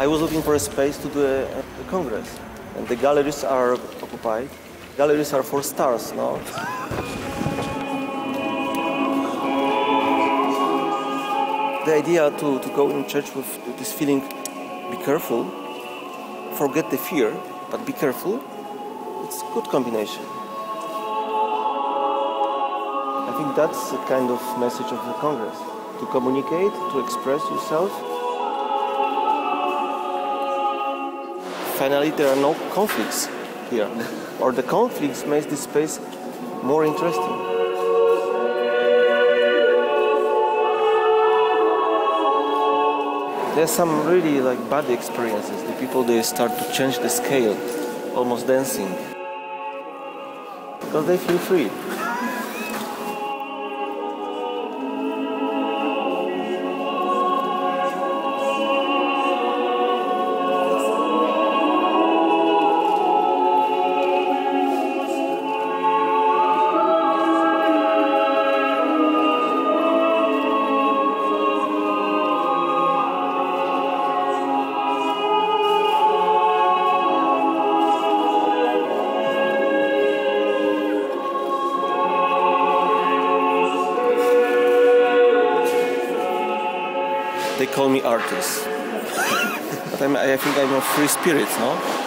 I was looking for a space to do a, a congress, and the galleries are occupied. Galleries are for stars, no? the idea to, to go in church with this feeling, be careful, forget the fear, but be careful, it's a good combination. I think that's the kind of message of the Congress, to communicate, to express yourself. Finally, there are no conflicts here, or the conflicts makes this space more interesting. There's some really like bad experiences. The people they start to change the scale, almost dancing, because they feel free. They call me artist. but I'm, I think I'm a free spirit, no?